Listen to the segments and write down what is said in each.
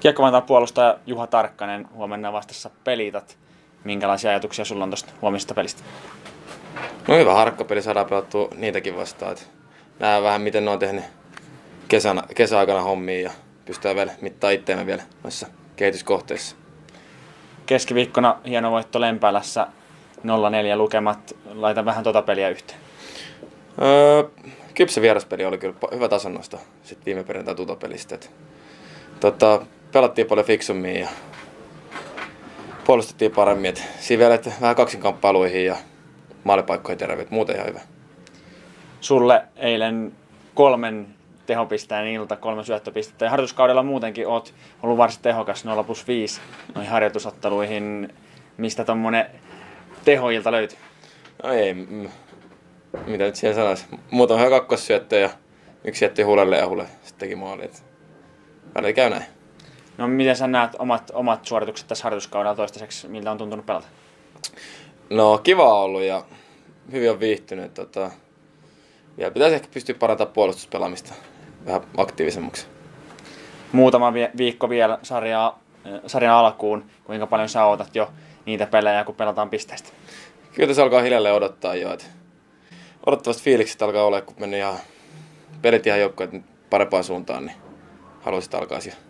Kiekkovantaan puolustaja Juha Tarkkanen huomenna vastassa pelitat. Minkälaisia ajatuksia sulla on tuosta huomisesta pelistä? No hyvä harkkapeli saadaan pelattua niitäkin vastaan. Nähdään vähän miten ne on tehnyt kesän, kesäaikana hommia ja pystytään vielä mittaa itteemme vielä noissa kehityskohteissa. Keskiviikkona hieno voitto Lempäälässä 0-4 lukemat. Laita vähän tota peliä yhteen. Öö, kypsä vieraspeli oli kyllä hyvä tasannosto sitten viime perjantai tutopelistä. tota, pelattiin paljon fiksummin ja puolustettiin paremmin. Et siinä vielä että vähän kaksinkamppailuihin ja maalipaikkoihin teräviä. Muuten ihan hyvä. Sulle eilen kolmen tehopisteen ilta, kolme syöttöpistettä. Ja harjoituskaudella muutenkin oot ollut varsin tehokas 0 plus 5 noihin harjoitusotteluihin. Mistä tuommoinen tehoilta löytyy? No ei, mitä nyt siihen sanoisi. Muutama hyvä kakkossyöttö ja yksi jätti huulelle ja huule sitten teki maali. Välillä käy näin. No miten sä näet omat, omat suoritukset tässä harjoituskaudella toistaiseksi, miltä on tuntunut pelata? No kiva on ollut ja hyvin on viihtynyt. Tota, vielä pitäisi ehkä pystyä parantamaan puolustuspelaamista vähän aktiivisemmaksi. Muutama vi- viikko vielä sarjaa, sarjan alkuun. Kuinka paljon sä odotat jo niitä pelejä, kun pelataan pisteistä? Kyllä tässä alkaa hiljalleen odottaa jo. Että odottavasti fiilikset alkaa olla, kun meni ihan pelit ihan joukkoja parempaan suuntaan, niin haluaisit alkaa siellä.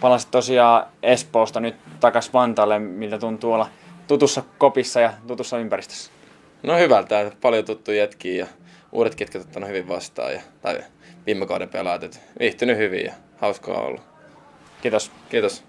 Palasit tosiaan Espoosta nyt takas Vantaalle, miltä tuntuu olla tutussa kopissa ja tutussa ympäristössä? No hyvältä, paljon tuttu jätkiä ja uudet ketkä ottanut hyvin vastaan ja, tai viime kauden pelaat, viihtynyt hyvin ja hauskaa ollut. Kiitos. Kiitos.